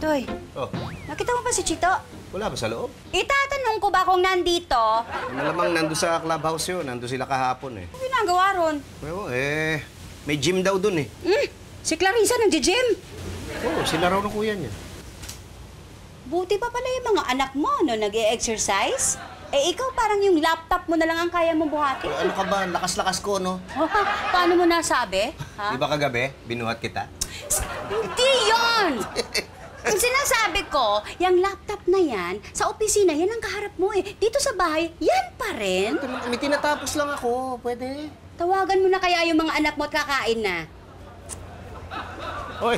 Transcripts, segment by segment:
Toy, Oh, nakita mo ba si Chito? wala ba sa loob? Itatanong ko ba kung nandito? Malamang nando sa clubhouse yun. Nando sila kahapon eh. Ano ginagawa ron? Well, eh, may gym daw dun eh. Hmm, si Clarissa nag-gym. Oo, sila raw ng kuya niya. Buti pa pala yung mga anak mo, no, nag exercise Eh, ikaw parang yung laptop mo na lang ang kaya mo buhatin. Ano ka ba? Lakas-lakas ko, no? Paano mo nasabi? Ha? Di ba kagabi, binuhat kita? Hindi yon! Ang sinasabi ko, yung laptop na yan, sa opisina, yan ang kaharap mo eh. Dito sa bahay, yan pa rin. May tinatapos lang ako. Pwede. Tawagan mo na kaya yung mga anak mo at kakain na. Hoy!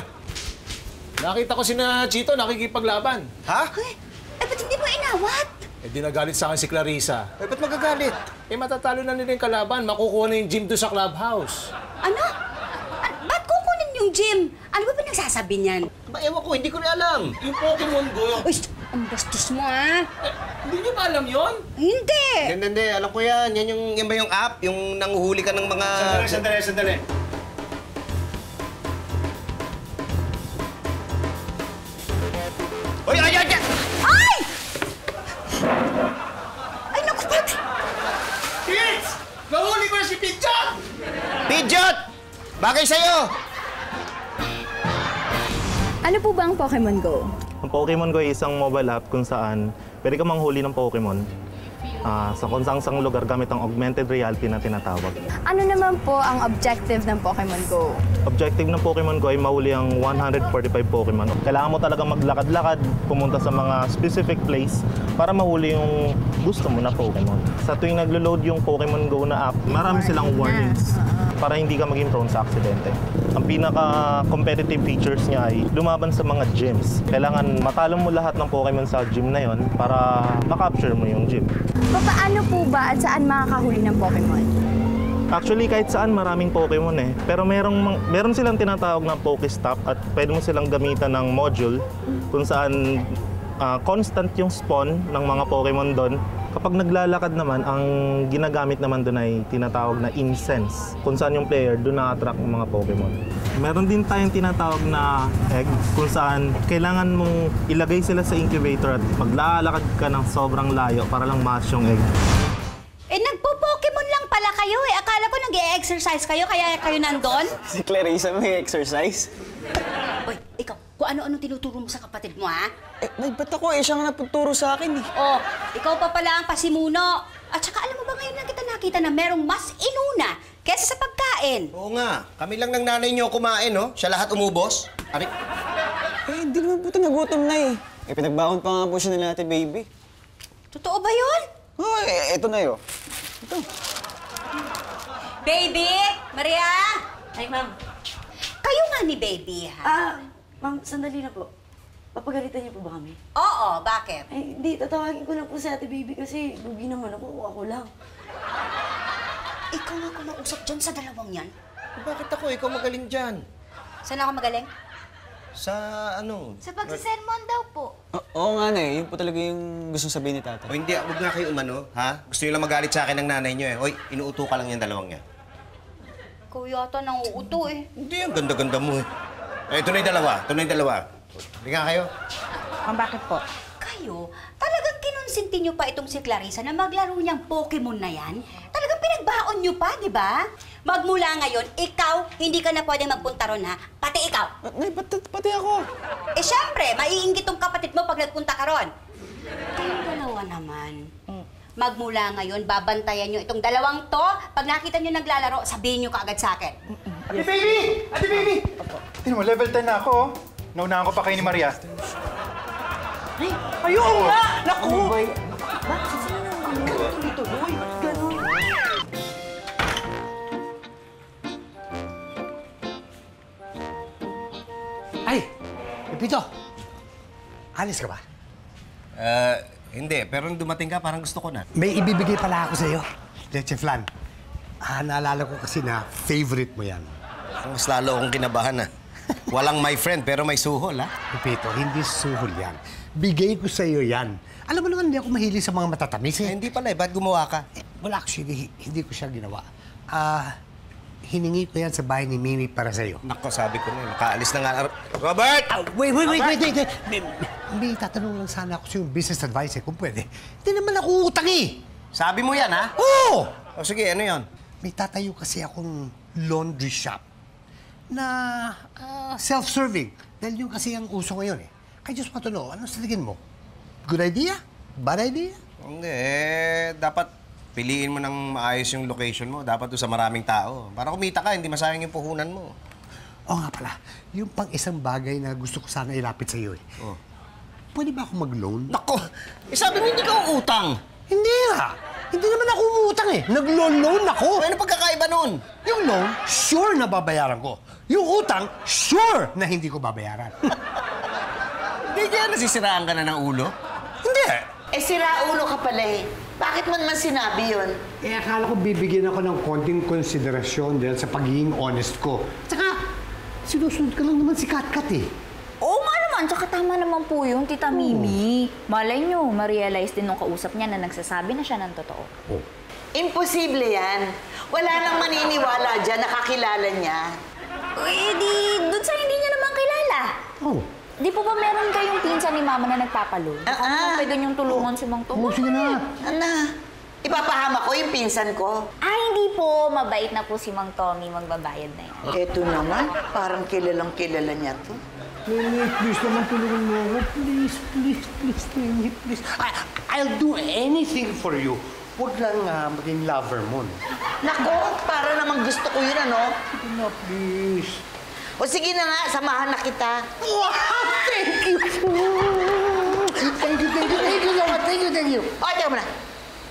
Nakita ko si na Chito nakikipaglaban. Ha? Ay, eh, ba't hindi mo inawat? Eh, di nagalit sa akin si Clarissa. Eh, ba't magagalit? Eh, matatalo na nila yung kalaban. Makukuha na yung gym doon sa clubhouse. Ano? Yung gym? Ano ba pinagsasabi niyan? Ba, ewan ko, hindi ko na alam. Yung Pokemon Go. Uy, ang bastos mo ah. Hindi niyo ba alam yon? Hindi! Hindi, hindi. Alam ko yan. Yan yung, yan ba yung app? Yung nanguhuli ka ng mga... Sandali, sandali, sandali. Uy, ay, ay, ay! Ay! Ay, naku, ba't? Kids! Nahuli ko na si Pidgeot! Pidgeot! Bagay sa'yo! Po ba ang Pokemon Go? Ang Pokemon Go ay isang mobile app kung saan pwede ka manghuli ng Pokemon ah, sa kung saang lugar gamit ang augmented reality na tinatawag. Ano naman po ang objective ng Pokemon Go? Objective ng Pokemon Go ay mahuli ang 145 Pokemon. Kailangan mo talaga maglakad-lakad, pumunta sa mga specific place para mahuli yung gusto mo na Pokemon. Sa tuwing naglo-load yung Pokemon Go na app, marami silang warnings para hindi ka maging prone sa aksidente. Ang pinaka-competitive features niya ay lumaban sa mga gyms. Kailangan matalo mo lahat ng Pokemon sa gym na yon para makapture mo yung gym. Paano po ba at saan makakahuli ng Pokemon? Actually, kahit saan maraming Pokemon eh. Pero merong, meron silang tinatawag na Pokestop at pwede mo silang gamitan ng module kung saan ah, constant yung spawn ng mga Pokemon doon. Kapag naglalakad naman, ang ginagamit naman doon ay tinatawag na incense. Kung saan yung player doon na-attract ng mga Pokemon. Meron din tayong tinatawag na egg kung saan kailangan mong ilagay sila sa incubator at maglalakad ka ng sobrang layo para lang match yung egg. Eh, nagpo-Pokemon lang pala kayo eh. Akala ko nag-e-exercise kayo, kaya kayo nandun. Si Clarissa may exercise. Kung ano-ano tinuturo mo sa kapatid mo, ha? Eh, may ba't ako eh? Siya nga nagtuturo sa akin eh. Oh, ikaw pa pala ang pasimuno. At saka alam mo ba ngayon lang kita nakita na merong mas inuna kesa sa pagkain? Oo nga. Kami lang ng nanay niyo kumain, no? Siya lahat umubos. Ari, Eh, hindi naman po ito nagutom na eh. Eh, pinagbaon pa nga po siya nila ate baby. Totoo ba yun? Oh, eh, eto na yun. Baby! Maria! Ay, ma'am. Kayo nga ni Baby, ha? Ah, ma'am, sandali na po. Papagalitan niyo po ba kami? Oo, bakit? Ay, hindi. Tatawagin ko lang po si ate baby kasi lugi naman ako. Ako lang. Ikaw nga kumausap dyan sa dalawang yan. bakit ako? Ikaw magaling dyan. Saan ako magaling? Sa ano? Sa pagsisermon daw po. O- oo nga na eh. Yun po talaga yung gustong sabihin ni tata. O hindi, huwag nga kayo umano, ha? Gusto niyo lang magalit sa akin ng nanay niyo eh. Hoy, inuuto ka lang yung dalawang yan. Ikaw yata nang uuto eh. Hindi, ang ganda-ganda mo eh. Eh, ito na yung dalawa. Ito na yung dalawa. Hindi nga kayo. Ma'am, bakit po? Kayo, talagang kinonsinti niyo pa itong si Clarissa na maglaro niyang Pokemon na yan? Talagang pinagbaon niyo pa, di ba? Magmula ngayon, ikaw, hindi ka na pwede magpunta ron, ha? Pati ikaw. Nay, pati, pati ako. Eh, syempre, maiinggit tong kapatid mo pag nagpunta ka ron. Kayong dalawa naman. Magmula ngayon, babantayan niyo itong dalawang to. Pag nakita niyo naglalaro, sabihin niyo kaagad sa akin. Ate baby! Ate baby! Tingnan mo, level 10 na ako. oh. Naunahan ko pa kayo ni Maria. Ayun nga! Naku! Bakit sila nang tuloy-tuloy? Ganun. Ay! Pepito! Alis ka ba? Eh, hindi. Pero nung dumating ka, parang gusto ko na. May ibibigay pala ako sa'yo. Leche flan. Ah, naalala ko kasi na favorite mo yan. Mas lalo akong kinabahan, ha? Walang my friend, pero may suhol, ha? Pepito, hindi suhol yan. Bigay ko sa'yo yan. Alam mo naman, hindi ako mahilig sa mga matatamis Eh, eh. hindi pala eh. Ba't gumawa ka? eh wala actually, hindi ko siya ginawa. Ah, hiningi ko yan sa bahay ni Mimi para sa'yo. Nako, sabi ko na, makaalis na nga. Robert! Ah, wait, wait, wait, wait, wait, wait. May, may tatanong lang sana ako sa yung business advice eh, kung pwede. Hindi naman ako utang eh. Sabi mo yan, ha? Oo! O sige, ano yon? May tatayo kasi akong laundry shop na ah, self-serving. Dahil yun kasi ang uso ngayon eh. Kaya just want to know, ano sa tingin mo? Good idea? Bad idea? Hindi, eh, dapat piliin mo ng maayos yung location mo. Dapat doon sa maraming tao. Para kumita ka, hindi masayang yung puhunan mo. Oo nga pala, yung pang isang bagay na gusto ko sana ilapit sa iyo eh. Oh. Pwede ba ako mag-loan? Nako, eh sabi mo hindi ka uutang. Hindi nga! Hindi naman ako umutang eh. Naglo-loan ako. Ano pagkakaiba nun? Yung loan, sure na babayaran ko. Yung utang, sure na hindi ko babayaran. Hindi kaya nasisiraan ka na ng ulo? hindi! Eh, sira ulo ka pala eh. Bakit mo naman sinabi yun? Eh, akala ko bibigyan ako ng konting konsiderasyon dahil sa pagiging honest ko. Tsaka, sinusunod ka lang naman si Katkat eh. Oo nga naman, tsaka tama naman po yung Tita Mimi. Malay nyo, ma-realize din nung kausap niya na nagsasabi na siya ng totoo. Oh. Imposible yan. Wala nang maniniwala dyan, nakakilala niya. Eh di, dun sa hindi niya naman kilala. Oh. Di po ba meron kayong pinsan ni Mama na nagpapalo? Ah, Baka naman ah. pwede niyong tulungan si Mang Oh, Tomo. sige na. Ano? Ipapahama ko yung pinsan ko. Ah, hindi po. Mabait na po si Mang Tommy magbabayad na yan. Eto naman, parang kilalang kilala niya to. Nini, please naman tulungan mo ako. Please, please, please, Nini, please. I, I'll do anything for you. Huwag lang ah, maging lover mo. no? Nako, para naman gusto ko yun, ano? Sige na, please. O sige na nga, samahan na kita. Wow! Thank you! Thank you, thank you, thank you so much. Thank you, thank you. O, teka mo na.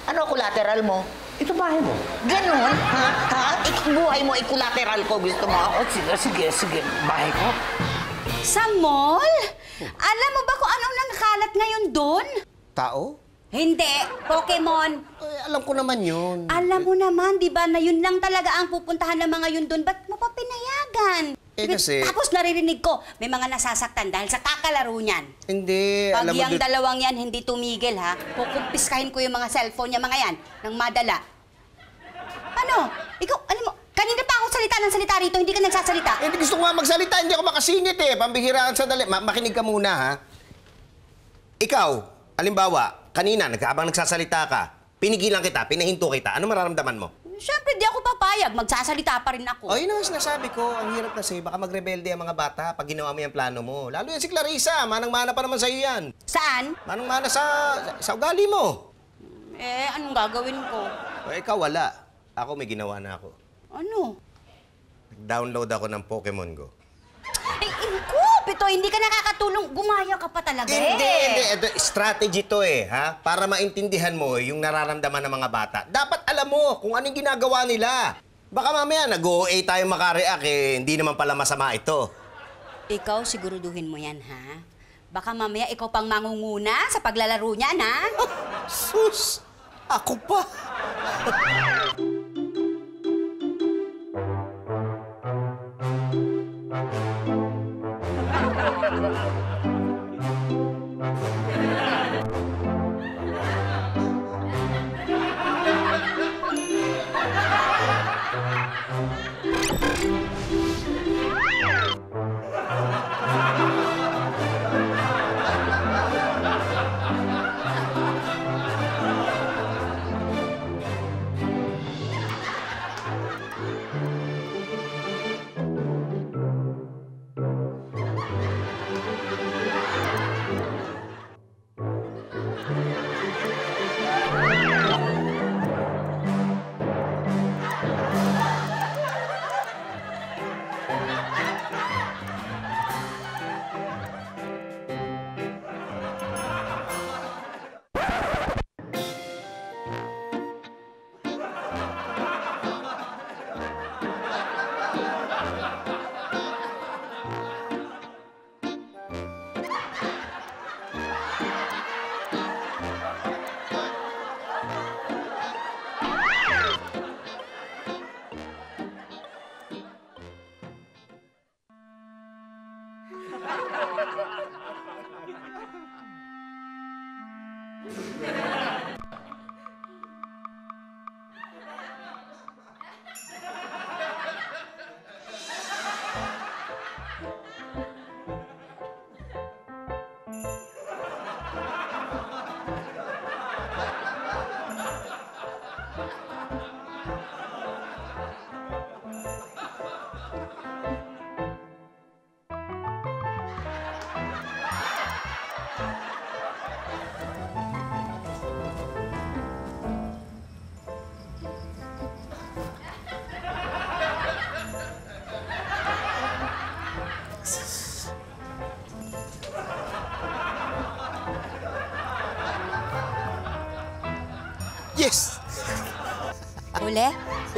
Ano collateral mo? Ito bahay mo. Ganon? Ha? Ha? Ik buhay mo, i-collateral ko. Gusto mo? O, sige, sige, sige. Bahay ko. Sa mall? Alam mo ba kung anong nangkalat ngayon doon? Tao? Hindi, Pokemon. Eh, alam ko naman yun. Alam mo naman, di ba, na yun lang talaga ang pupuntahan ng mga yun doon. Ba't mo pa pinayagan? Eh, kasi- Tapos naririnig ko, may mga nasasaktan dahil sa kakalaro niyan. Hindi, Pag alam mo... yung dun- dalawang yan hindi tumigil, ha, kukumpiskahin ko yung mga cellphone niya, mga yan, ng madala. Ano? Ikaw, alam mo, kanina pa ako salita ng salita rito, hindi ka nagsasalita. Eh, gusto ko nga magsalita, hindi ako makasingit eh. Pambihiraan sandali. Ma- makinig ka muna, ha? Ikaw, alimbawa, kanina, nagkaabang nagsasalita ka, pinigilan kita, pinahinto kita, ano mararamdaman mo? Siyempre, di ako papayag. Magsasalita pa rin ako. O, yun ang sinasabi ko. Ang hirap kasi, baka magrebelde ang mga bata pag ginawa mo yung plano mo. Lalo yan si Clarissa, manang-mana pa naman sa'yo yan. Saan? Manang-mana sa, sa, sa ugali mo. Eh, anong gagawin ko? O, ikaw wala. Ako may ginawa na ako. Ano? Download ako ng Pokemon Go. Eh, Inkup! Ito, hindi ka nakakatulong. Gumaya ka pa talaga eh. Hindi, hindi. Ito, strategy to eh, ha? Para maintindihan mo yung nararamdaman ng mga bata. Dapat alam mo kung anong ginagawa nila. Baka mamaya nag-OA tayo makareact eh, hindi naman pala masama ito. Ikaw, siguruduhin mo yan, ha? Baka mamaya ikaw pang mangunguna sa paglalaro niyan, ha? Sus! Ako pa!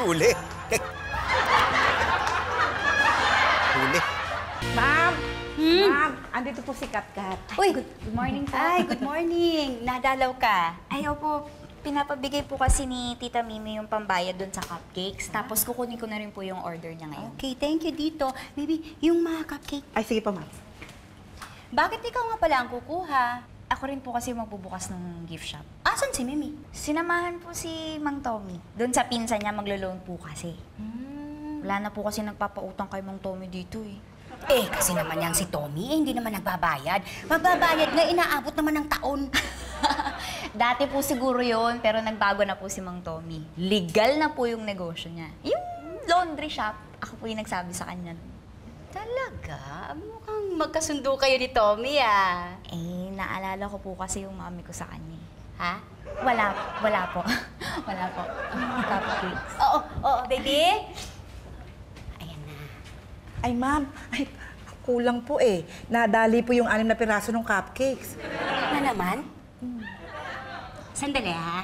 Huli. Huli. Ma'am! Hmm? Ma'am, andito po si Katkat. Uy, Good morning po. Ay, good morning. Nadalaw ka. Ay, opo. Pinapabigay po kasi ni Tita Mimi yung pambayad doon sa cupcakes. Tapos kukunin ko na rin po yung order niya ngayon. Okay, thank you dito. Maybe yung mga cupcake. Ay, sige pa, ma'am. Bakit ikaw nga pala ang kukuha? Ako rin po kasi magbubukas ng gift shop. Asan si Mimi? Sinamahan po si Mang Tommy. Doon sa pinsan niya maglo-loan po kasi. Wala na po kasi nagpapautang kay Mang Tommy dito eh. Eh, kasi naman yang si Tommy, eh, hindi naman nagbabayad. Magbabayad nga, inaabot naman ng taon. Dati po siguro yon pero nagbago na po si Mang Tommy. Legal na po yung negosyo niya. Yung laundry shop, ako po yung nagsabi sa kanya. Talaga? Mukhang magkasundo kayo ni Tommy, ah. Eh, naalala ko po kasi yung mami ko sa kanya. Ha? Wala, wala po. wala po. Cupcakes. Oo, oo, baby. Ayan na. Ay, ma'am. Ay, kulang po eh. Nadali po yung anim na piraso ng cupcakes. Na naman? Sandali, ha?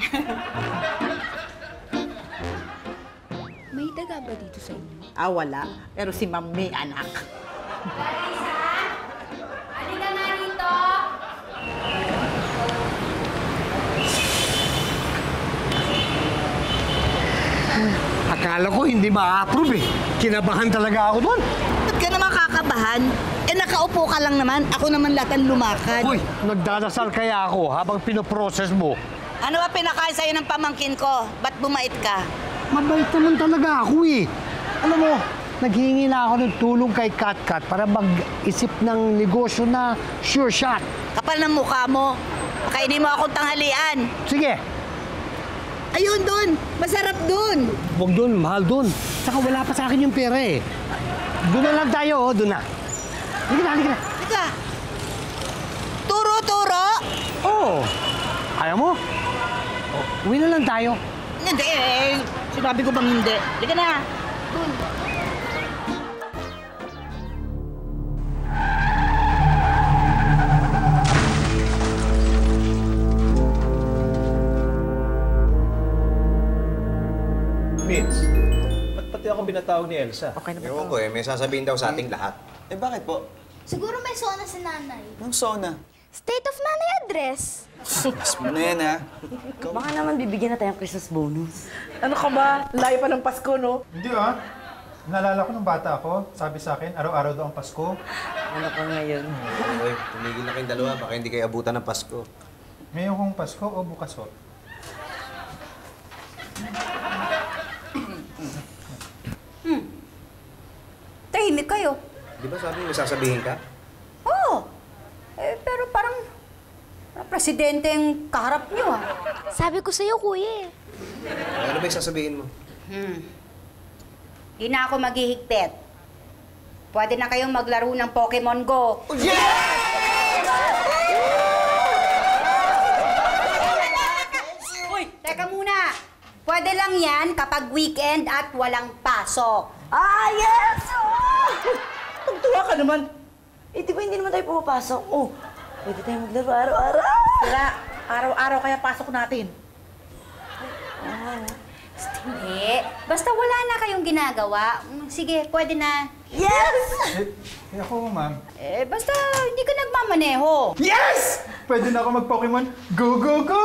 May daga ba dito sa inyo? Ah, wala. Pero si ma'am may anak. Halika Akala ko hindi ma-approve eh. Kinabahan talaga ako doon. Ba't ka naman kakabahan? Eh, nakaupo ka lang naman. Ako naman lahat ang lumakad. Uy, nagdadasal kaya ako habang pinoprocess mo. Ano ba pinakain sa'yo ng pamangkin ko? Ba't bumait ka? Mabait naman talaga ako eh. Alam mo, naghihingi na ako ng tulong kay Katkat para mag-isip ng negosyo na sure shot. Kapal ng mukha mo. Pakainin mo akong tanghalian. Sige, Ayun dun! Masarap dun! huwag doon, mahal doon. Saka wala pa sa akin yung pera eh. Doon na lang tayo, oh, doon na. Halika na, halika na. Teka! Turo-turo! Oo. Ayaw mo? Oh, uwi na lang tayo. Hindi eh. Sinabi ko bang hindi? Halika na. Vince, ba't pati ako binatawag ni Elsa? Okay na ba? Ewan ko eh, may sasabihin daw sa ating lahat. Eh, bakit po? Siguro may sona si nanay. Anong sona? State of nanay address. Mas mo na yan, ha? Baka naman bibigyan na tayong Christmas bonus. Ano ka ba? Layo pa ng Pasko, no? Hindi ah. Naalala ko nung bata ako, sabi sa akin, araw-araw daw ang Pasko. Ano ka ngayon? Uy, tumigil na kayong dalawa, baka hindi kayo abutan ng Pasko. Ngayon kung Pasko o bukas ho? Tahimik kayo. Di ba sabi mo sasabihin ka? Oo. Eh, pero parang, parang presidente ang kaharap niyo, ah. Sabi ko sa'yo, kuya eh. Ano ba yung sasabihin mo? Hmm. Di na ako maghihigpit. Pwede na kayong maglaro ng Pokemon Go. Uy, teka muna. Pwede lang yan kapag weekend at walang pasok. Ah, yes! Tugtuwa ka naman. Eh, di ba hindi naman tayo pumapasok? Oh, pwede tayo maglaro araw-araw. Sira, araw-araw kaya pasok natin. Hindi. Basta wala na kayong ginagawa. Mm, Sige, pwede na. Yes! Eh, eh ako, ma'am. Eh, basta hindi ka nagmamaneho. Yes! Pwede na ako mag-Pokemon. Go, go, go!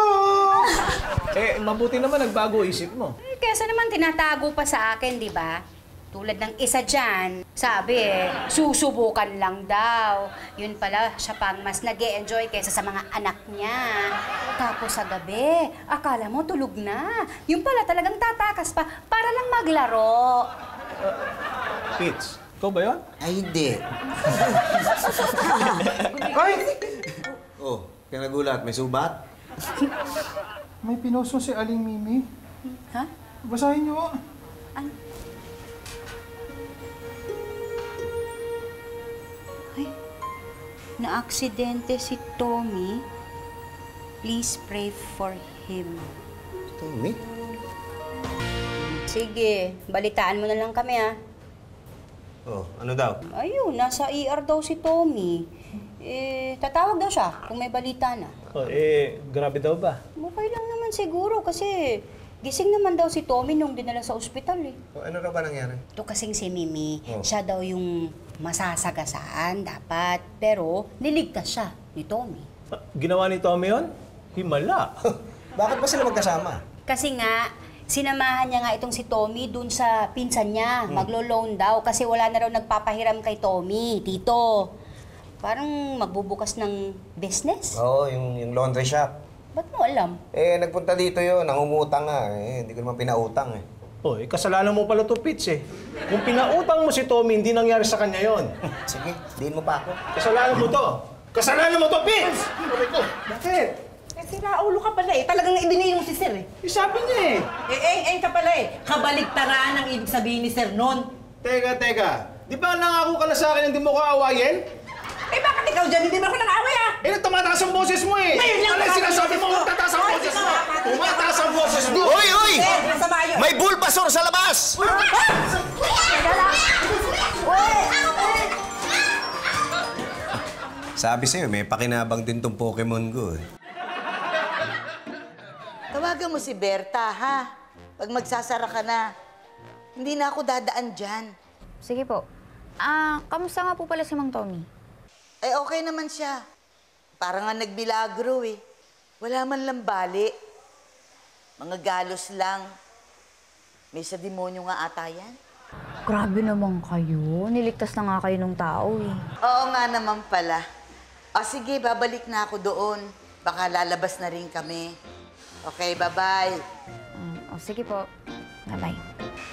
Eh, mabuti naman nagbago isip mo. Eh, kesa naman tinatago pa sa akin, di ba? Tulad ng isa dyan, sabi eh, susubukan lang daw. Yun pala, siya pang mas nag enjoy kaysa sa mga anak niya. Tapos sa gabi, akala mo tulog na. Yung pala talagang tatakas pa para lang maglaro. Vince, ikaw ba yun? Ay, hindi. Ay! Oh, kaya nagulat, may subat? May pinuso si Aling Mimi. Ha? Basahin niyo. Na-aksidente si Tommy. Please pray for him. Tommy? Sige, balitaan mo na lang kami ah. Oh, ano daw? Ayun, nasa ER daw si Tommy. Eh, tatawag daw siya kung may balita na. Oh, eh, grabe daw ba? Okay lang naman siguro kasi gising naman daw si Tommy nung dinala sa ospital eh. O, ano na ba nangyari? Ito kasing si Mimi, Oh. siya daw yung masasagasaan dapat. Pero niligtas siya ni Tommy. Ah, Ginawa ni Tommy yun? Himala. Bakit ba sila magkasama? Kasi nga, sinamahan niya nga itong si Tommy dun sa pinsan niya. Maglo-loan daw kasi wala na raw nagpapahiram kay Tommy, tito. Parang magbubukas ng business. Oo, yung, yung laundry shop. Ba't mo alam? Eh, nagpunta dito yun, nangungutang nga. Eh, hindi ko naman pinautang eh. Oy, kasalanan mo pala to, Pitch eh. Kung pinautang mo si Tommy, hindi nangyari sa kanya yon. Sige, diin mo pa ako. Kasalanan mo to. Kasalanan mo to, Pitch! Sabi ko, bakit? Eh, sira ulo ka pala eh. Talagang ibinay yung si Sir eh. Eh, sabi niya eh. Eh, eh, eh ka pala eh. Kabaligtaran ang ibig sabihin ni Sir noon. Teka, teka. Di ba nangako ka na sa akin hindi mo ko aawayin? Eh, bakit ikaw dyan? Hindi ba ako nang-away ah? Eh, nagtumataas ang boses mo eh! Ngayon lang Ano yung sinasabi mo? Tumataas ang boses mo! Tumataas ang boses mo! Hoy, hoy! Masama yun. May bulbasor sa labas! Sabi sa'yo, may pakinabang din tong Pokemon Go eh. Tawagan mo si Berta, ha? Pag magsasara ka na. Hindi na ako dadaan dyan. Sige po. Ah, kamusta nga po pala si Mang Tommy? Eh, okay naman siya. Parang nga nagbilagro eh. Wala man lang bali. Mga galos lang. May sa demonyo nga ata yan. Grabe naman kayo. Niligtas na nga kayo ng tao eh. Oo nga naman pala. O sige, babalik na ako doon. Baka lalabas na rin kami. Okay, bye-bye. Mm, o sige po. Bye-bye.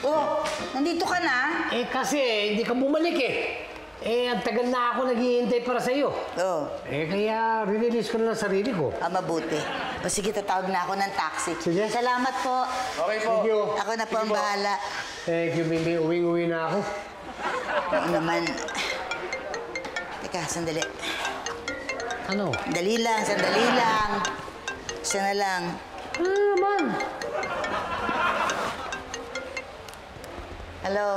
Oh, nandito ka na? Eh kasi hindi ka bumalik eh. Eh, ang tagal na ako naghihintay para sa'yo. Oo. Eh, kaya release ko na lang sarili ko. Ah, mabuti. O sige, tatawag na ako ng taxi. Sige. Salamat po. Okay po. Thank you. Ako na po Sige ang po. bahala. Thank you, Mimi. Uwing-uwi na ako. Oo naman. Teka, sandali. Ano? Dali lang, sandali lang. Isa na lang. Ano naman? Hello?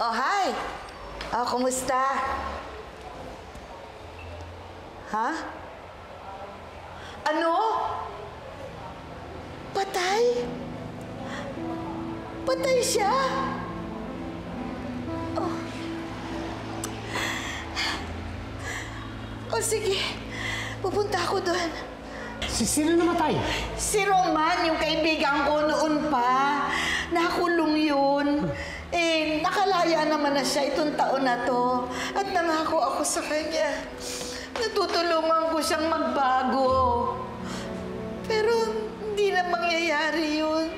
Oh, hi! Oh, kumusta? Ha? Ano? Patay? Patay siya? Oh. Oh, sige. Pupunta ako doon. Si sino namatay? Si Roman, yung kaibigan ko noon pa. Nakulong yun. Eh, nakalaya naman na siya itong taon na to. At nangako ako sa kanya. Natutulungan ko siyang magbago. Pero hindi na mangyayari yun.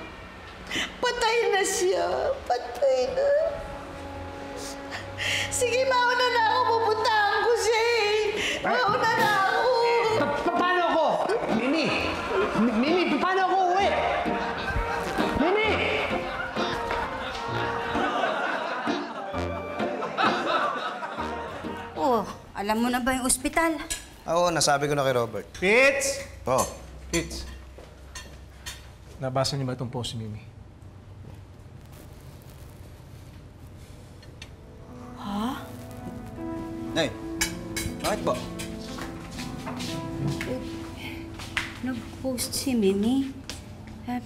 Patay na siya. Patay na. Sige, mauna na ako. Pupuntahan ko siya eh. Mauna alam mo na ba yung ospital? Oo, nasabi ko na kay Robert. Pitch! Oh, Pitch. Nabasa niyo ba itong post ni Mimi? Nay, bakit po? Nag-post si Mimi. Uh,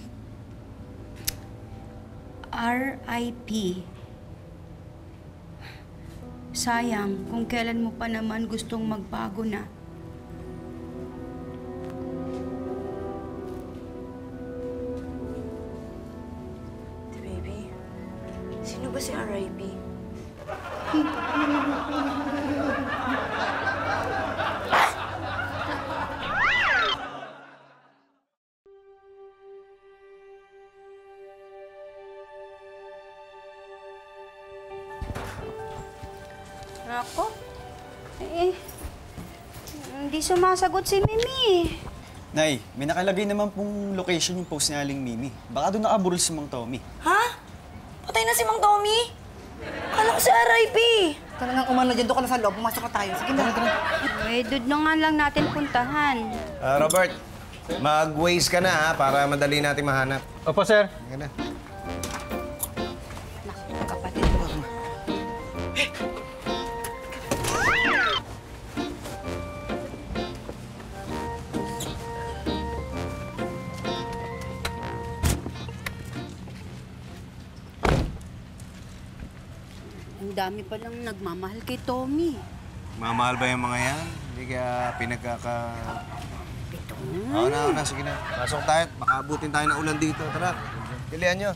R.I.P. Sayang, kung kailan mo pa naman gustong magbago na. Baby, sino ba si R.I.P.? Hindi sumasagot si Mimi. Nay, may nakalagay naman pong location yung post ni Aling Mimi. Baka doon nakaburol si Mang Tommy. Ha? Patay na si Mang Tommy? Kala ko si R.I.P. Talagang umano dyan. Doon ka na sa loob. Pumasok na tayo. Sige na. Eh, doon na nga lang natin puntahan. Ah, Robert, mag-waze ka na ha, para madali natin mahanap. Opo, sir. Ka na. Dami palang nagmamahal kay Tommy. Mamahal ba yung mga yan? Hindi kaya pinagkaka... Ito. Oo na, oo na. Sige na. Pasok tayo. Baka abutin tayo ng ulan dito. Tara. Pilihan nyo.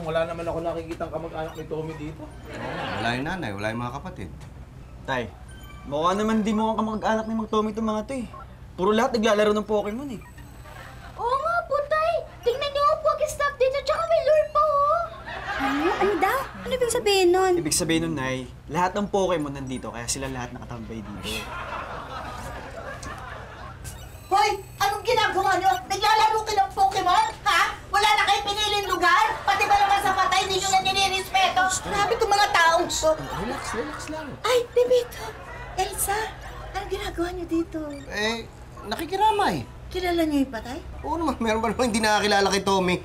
Parang wala naman ako nakikita kamag-anak ni Tommy dito. Wala yung nanay, wala yung mga kapatid. Tay, mukha naman di mo ang kamag-anak ni Mang Tommy itong mga to eh. Puro lahat naglalaro ng Pokemon eh. Oo nga po, Tay. Tingnan niyo ang Pokestop dito, tsaka may lure pa, oh. Ano? Ano daw? Ano ibig sabihin nun? Ibig sabihin nun, Nay, lahat ng Pokemon nandito, kaya sila lahat nakatambay dito. Hoy! Anong ginagawa niyo? Naglalaro kayo ng Pokemon? Ha? Wala na kayong piniling lugar? Pati ba naman sa patay, hindi nyo na ninirespeto? Grabe itong mga taong to. Relax, relax lang. Ay, Bebito! Elsa! Anong ginagawa niyo dito? Eh, nakikiramay. Kilala niyo yung patay? Oo naman, meron ba naman hindi nakakilala kay Tommy?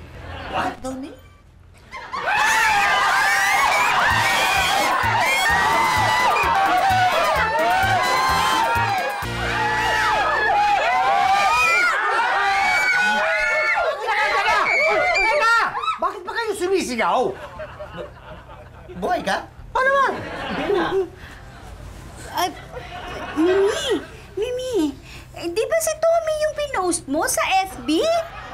What, Tommy? Sumisigaw? Buhay ka? Ano naman? Ay, Mimi! Mimi! Eh, di ba si Tommy yung pinost mo sa FB?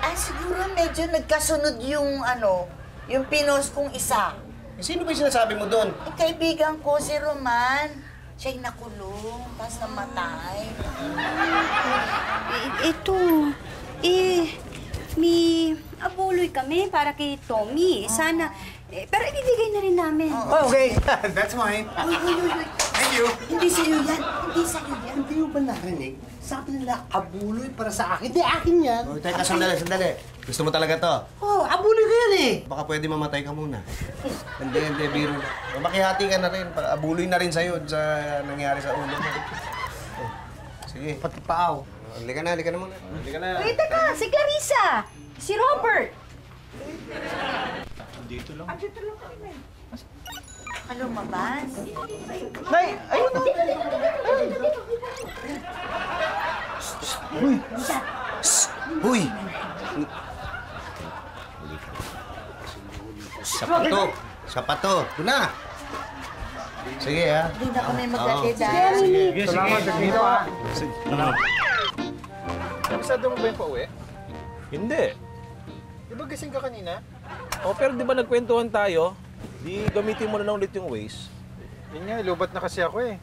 Ah, siguro medyo nagkasunod yung ano, yung pinos kong isa. Eh, Sino ba yung sinasabi mo doon? Yung kaibigan ko, si Roman. Siya'y nakulong, tapos namatay. Eh, ito, eh, may abuloy kami para kay Tommy. Sana, eh, pero ibibigay na rin namin. Oh, okay. That's fine. Uy, uy, uy, uy. Thank you. Hindi sa'yo yan. Hindi sa'yo yan. Hindi mo ba narinig? Sabi nila, abuloy para sa akin. Hindi, akin yan. Oh, teka, sandali, sandali. Gusto mo talaga to? Oh, abuloy ko yan eh. Baka pwede mamatay ka muna. Hindi, hindi, biro lang. O, Makihati ka na rin. Abuloy na rin sa'yo sa nangyari sa ulo mo. Oh, Sige. Pati paaw. Halika na, halika na muna. Halika na. Wait, teka, si Clarissa! Si Robert! Ano, mabas? Nay, ayun na! Huy! Sapato. Sapato. Ito na. Sige, ha? Hindi na kami Oo. magkakita. Sige. Salamat, Tito. Kabisado mo ba yung pauwi? Hindi. Di ba gising ka kanina? O, pero di ba nagkwentuhan tayo? Di gamitin mo na lang ulit yung Waze. Yun nga, lubat na kasi ako eh.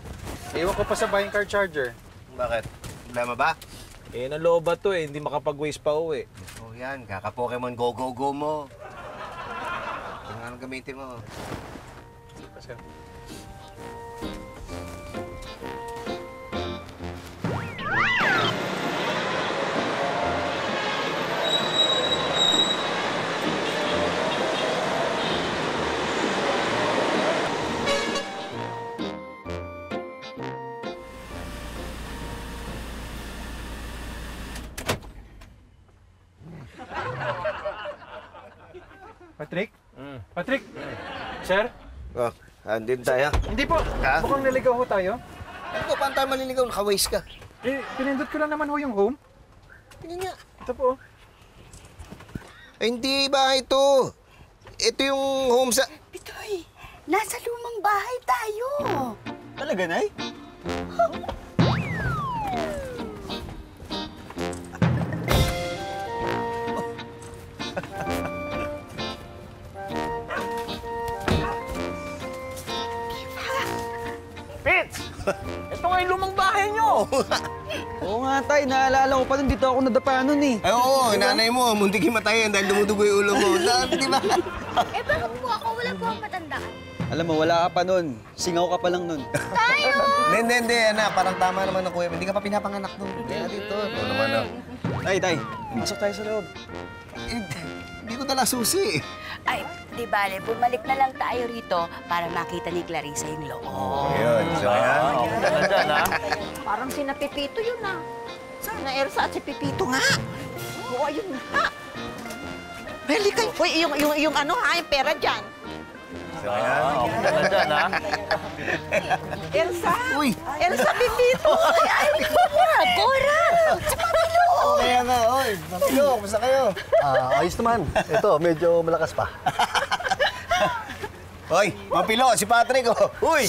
Iwan ko pa sa buying car charger. Bakit? Problema ba? Eh, naloba to eh. Hindi makapag-Waze pa uwi. Oh, yan. Kaka-Pokemon Go Go Go mo. Kung anong gamitin mo. Kasi Patrick? Patrick? Sir? Oh, andin tayo. Hindi po. Ha? Mukhang naligaw ho tayo. Ano ko, paano tayo maliligaw? Naka-Waze ka. Eh, pinindot ko lang naman ho yung home. Tingnan nga. Ito po. Ay, hindi ba ito? Ito yung home sa... Pitoy, nasa lumang bahay tayo. Talaga, Nay? Ito nga yung lumang bahay nyo! Oo nga, Tay. Naalala ko pa nun, dito ako nadapa nun eh. Ay, oo, nanay mo, muntik himatayin dahil dumudugo yung ulo mo. Di ba? Eh, bakit po ako? Wala po akong matandaan. Alam mo, wala ka pa nun. Singaw ka pa lang nun. Tayo! Hindi, hindi, hindi, anak. Parang tama naman ang kuya. Hindi ka pa pinapanganak doon. Kaya dito. Ito naman, ah. Tay, Tay. Pasok tayo sa loob. Hindi ko dala susi. Ay, di bale, bumalik na lang tayo rito para makita ni Clarissa yung loob. Ayun, so yan. Parang si Pipito yun ah. Na Elsa at si Pipito nga. Oo, ayun nga. Really kayo. Uy, yung, yung, yung ano ha, yung pera dyan. So yan. Elsa! Uy! Elsa Pipito! Ay, ay, Cora! Cora! Kaya nga, oy. Mapilo, kumusta kayo? Ah, ayos naman. Ito, medyo malakas pa. Hoy, Mapilo, si Patrick, oh. Uy!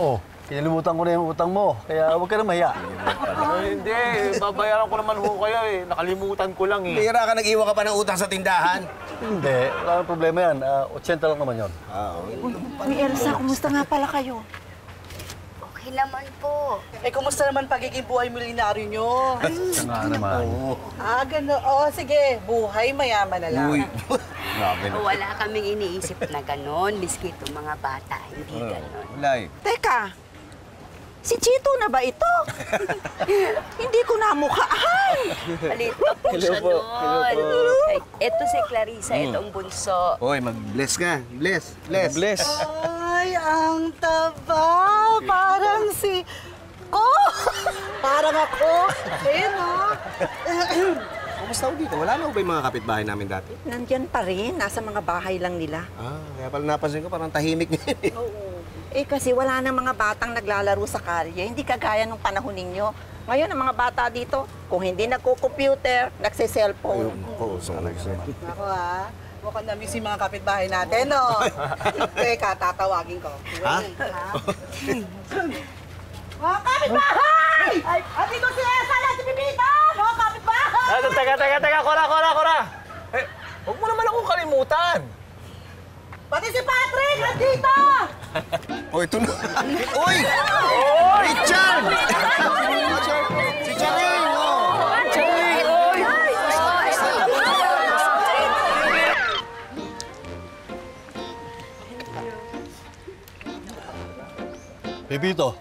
Oh, kinalimutan ko na yung utang mo. Kaya huwag ka na mahiya. hindi, babayaran ko naman ho kayo eh. Nakalimutan ko lang eh. Bira ka, nag-iwan ka pa ng utang sa tindahan. Hindi, wala problema yan. Ah, 80 lang naman yun. Uy, Elsa, kumusta nga pala kayo? Okay naman po. Eh, kumusta naman pagiging buhay milyonaryo nyo? Siya nga naman. ah, gano'n. Oo, sige. Buhay mayaman na lang. Uy. Grabe na. Wala kaming iniisip na ganon, miski itong mga bata, hindi ganon. Wala eh. Teka, si Chito na ba ito? Hindi ko namukhaan. Maliit pa po siya nun. Ay, Ito si Clarissa, itong bunso. Hoy, mag-bless ka. Bless. Bless. Bless. Ay, ang taba! Parang si... Ko! Parang ako! Ayun, oh. Kumusta ho dito? Wala na ho ba yung mga kapitbahay namin dati? Nandyan pa rin, nasa mga bahay lang nila. Ah, kaya pala napansin ko, parang tahimik ngayon eh. Eh kasi wala na mga batang naglalaro sa kalye, hindi kagaya nung panahon ninyo. Ngayon, ang mga bata dito, kung hindi nagko-computer, nagse-cellphone. Oo, so Ako, ha? Mukhang na-miss yung mga kapitbahay natin, no? Teka, tatawagin ko. Ha? Mga kapitbahay! Ay, ati ko si Elsa na si Pipita! Mga kapitbahay! Ano, teka, teka, teka, Cora, Cora, Cora! Eh, huwag mo naman akong kalimutan. Pati si Patrick! Nandito! Oh, ito na. Uy! Richard! si Charing! Oh. Pepito,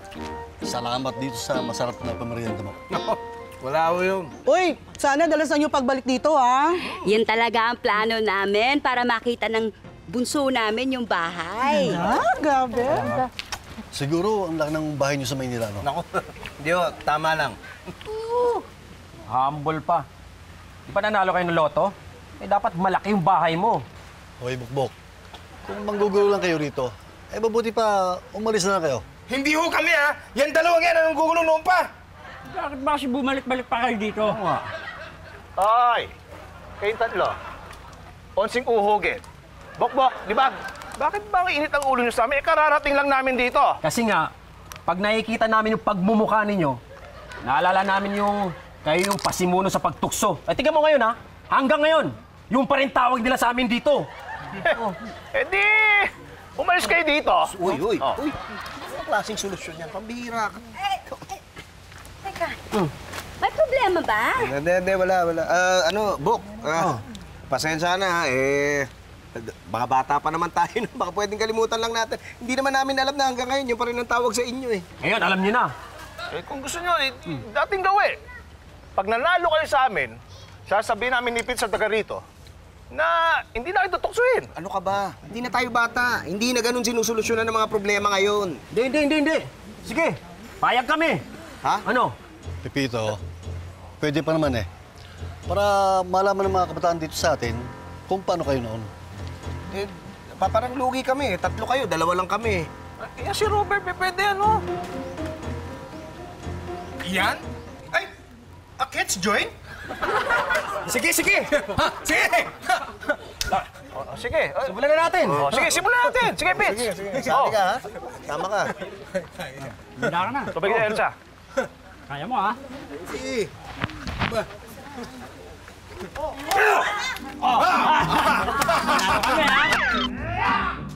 salamat dito sa masarap na pamerienda mo. Wala ho yun. Uy, sana dalas na yung pagbalik dito, ha? Yan talaga ang plano namin para makita ng bunso namin yung bahay. Ah, grabe. Siguro ang laki ng bahay niyo sa Maynila, no? Naku, hindi ho, tama lang. Humble pa. Di ba nanalo kayo ng loto? Eh, dapat malaki yung bahay mo. Hoy, Bukbok. Kung manggugulo lang kayo rito, eh mabuti pa umalis na lang kayo. Hindi ho kami ha! Yan dalawang yan ang gugulo noon pa! Bakit ba kasi bumalik-balik pa kayo dito? Ay! Kayong tatlo. Onsing uhugin. Bokbok, di ba? Bakit ba ang init ang ulo nyo sa amin? Eh, kararating lang namin dito. Kasi nga, pag nakikita namin yung pagmumukha ninyo, naalala namin yung kayo yung pasimuno sa pagtukso. At tingnan mo ngayon ha, hanggang ngayon, yung pa rin tawag nila sa amin dito. Eh di, umalis kayo dito. Uy, uy, Oh. uy. Anong klaseng solusyon yan? Pambihira ka. Teka, may problema ba? Hindi, hindi, wala, wala. Ah, ano, Bok, ah, pasensya na, eh, baka bata pa naman tayo, no? baka pwedeng kalimutan lang natin. Hindi naman namin alam na hanggang ngayon, yung pa rin ang tawag sa inyo eh. Ngayon, alam niyo na. Eh, kung gusto nyo, eh, dating gawin. Pag nanalo kayo sa amin, sasabihin namin ni Pete sa taga rito, na hindi na kayo tutuksuin. Ano ka ba? Hindi na tayo bata. Hindi na ganun sinusolusyonan ng mga problema ngayon. Hindi, hindi, hindi, hindi. Sige, payag kami. Ha? Ano? Pepito, pwede pa naman eh. Para malaman ng mga kabataan dito sa atin kung paano kayo noon. Eh, pa- parang lugi kami eh. Tatlo kayo, dalawa lang kami. Eh, si Robert, eh, pwede ano? Yan? Ay! Akits, join? sige, sige! Ha, sige! Oh, sige. Oh, Simulan na natin. oh, sige, simulan natin. Sige, Pete. Sige, sige. Sabi ka ha? Tama ka. Handa ka na. Tubig na, Elsa. Kaya mo ha. Sige. Kami ha. Kahit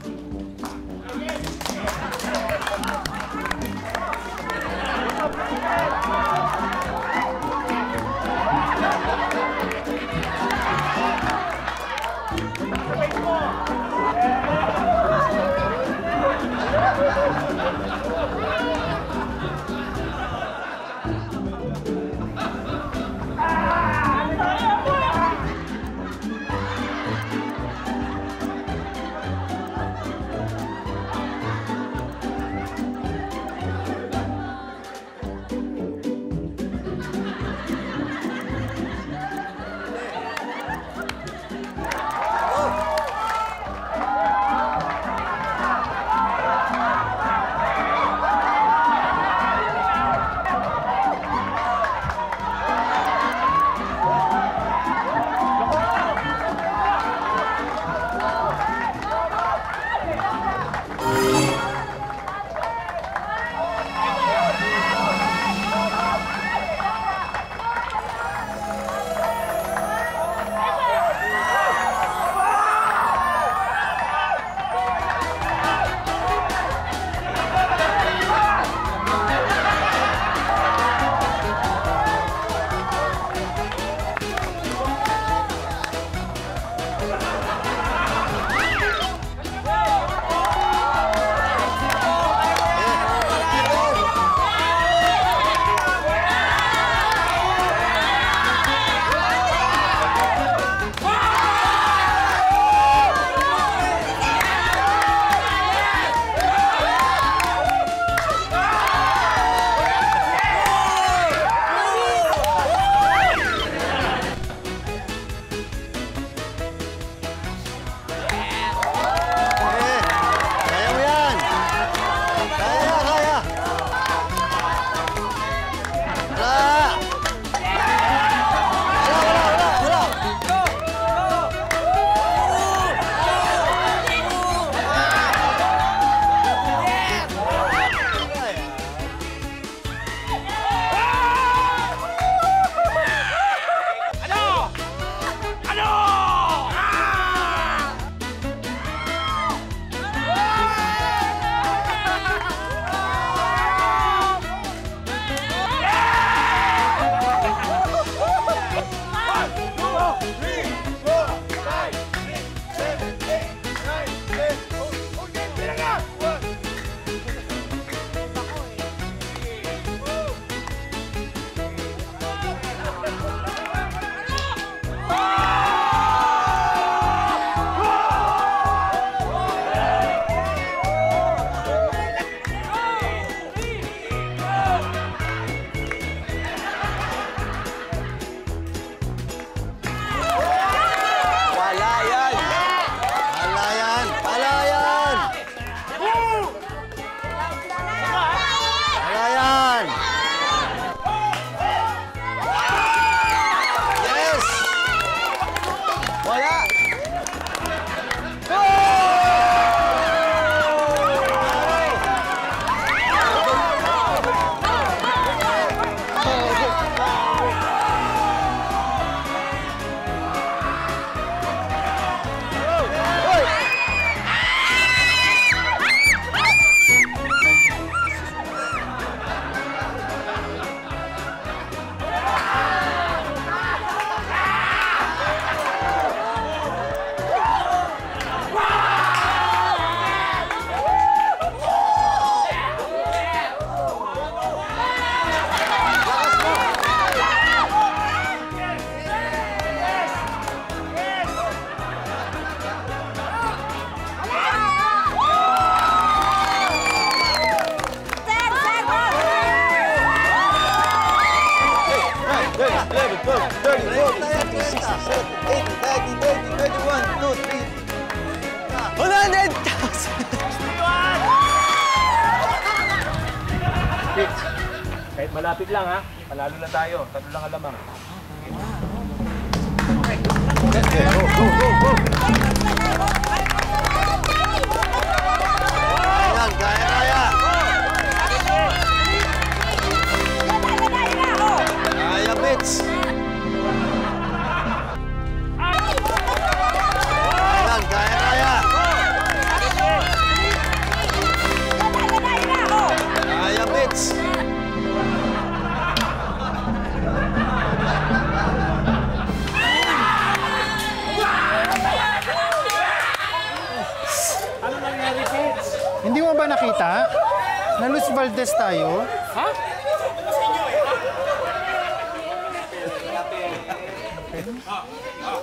panalo na tayo. Tatlo lang alamang. Ayan,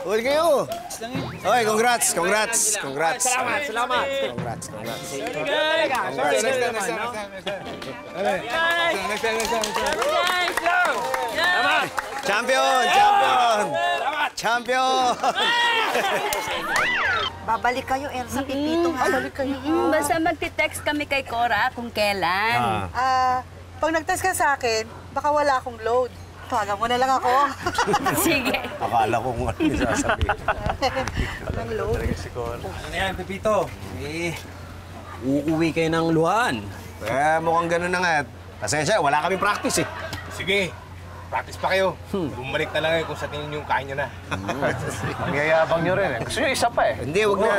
Huli kayo. Okay, congrats, congrats, congrats. Salamat, salamat. Congrats, congrats. Champion! Champion! Champion! Babalik kayo, Elsa, Pipito, ha? Babalik kayo. Mm, basta magti-text kami kay Cora kung kailan. Ah, pag nag-text ka sa akin, baka wala akong load. Tawagan mo na lang ako. Sige. Akala ko kung ano yung sasabihin. Walang load. Ano na yan, Pepito? Eh, uuwi kayo ng luhan. Eh, mukhang ganun na nga. Pasensya, wala kami practice eh. Sige, practice pa kayo. Bumalik na lang eh kung sa tingin nyo kaya nyo na. Ang yayabang nyo rin eh. Gusto nyo isa pa eh. Hindi, wag na.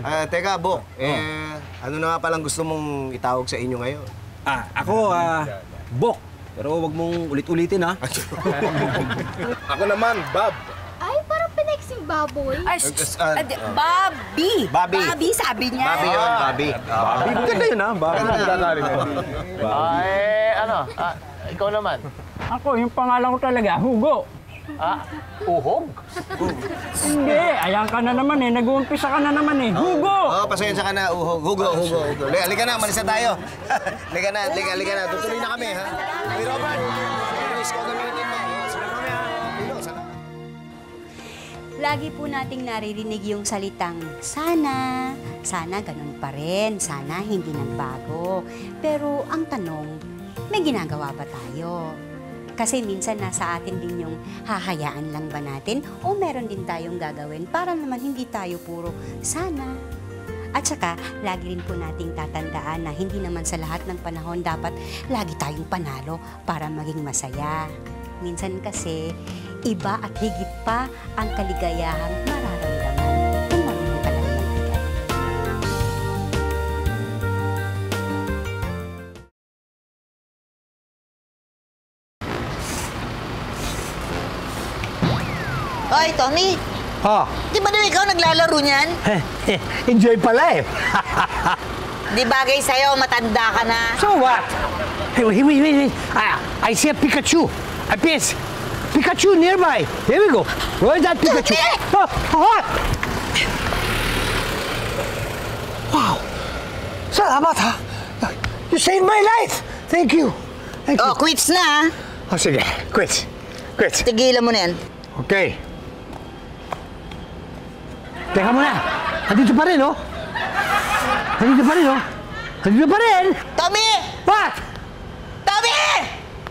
Ah, teka, Bok. Eh, ano na nga palang gusto mong itawag sa inyo ngayon? Ah, ako, ah, Bok. Pero wag mong ulit-ulitin ha. Ako naman, Bob. Ay, parang pinexing baboy. Ay, ah, di- Bobby. Bobby. Bobby, sabi niya. Bobby yun, Bobby. Babi, maganda yun ha. Babi. Ay, ano? Ah, ikaw naman. Ako, yung pangalan ko talaga, Hugo. Ah, uhog? Hindi, ayan ka na naman eh. Nag-uumpisa ka na naman eh. Hugo! Oh, pasensya ka na, uhog. Hugo, hugo, hugo. Liga, liga na, malis na tayo. liga na, liga, liga na. Tutuloy na kami, ha? Hey, Robert. Lagi po nating naririnig yung salitang sana, sana ganun pa rin, sana hindi nagbago. Pero ang tanong, may ginagawa ba tayo? Kasi minsan nasa atin din yung hahayaan lang ba natin o meron din tayong gagawin para naman hindi tayo puro sana. At saka, lagi rin po nating tatandaan na hindi naman sa lahat ng panahon dapat lagi tayong panalo para maging masaya. Minsan kasi, iba at higit pa ang kaligayahang mararamdaman Hoy, Tommy! Oh, Di ba daw ikaw naglalaro niyan? enjoy pala eh. Di bagay sa'yo, matanda ka na. So what? Hey, wait, wait, wait, wait. I, I see a Pikachu. I piss. Pikachu nearby. Here we go. Where's that Pikachu? Oh, what? Wow. Salamat ha. You saved my life. Thank you. Thank you. Oh, quits na. Oh, sige. Quit. Quit. Tigilan mo na yan. Okay. Teka muna. Andito pa rin, oh. Andito pa rin, oh. Andito pa rin. Tommy! What? Tommy!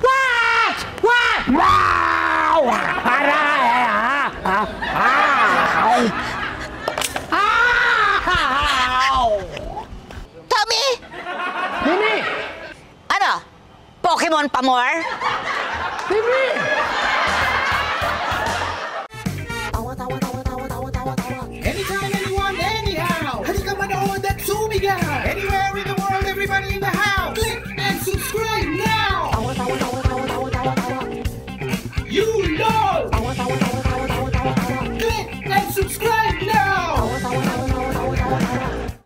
What? What? Wow! Para! Ah! Ah! Ah! Tommy! Mimi! Ano? Pokemon pa more? Mimi!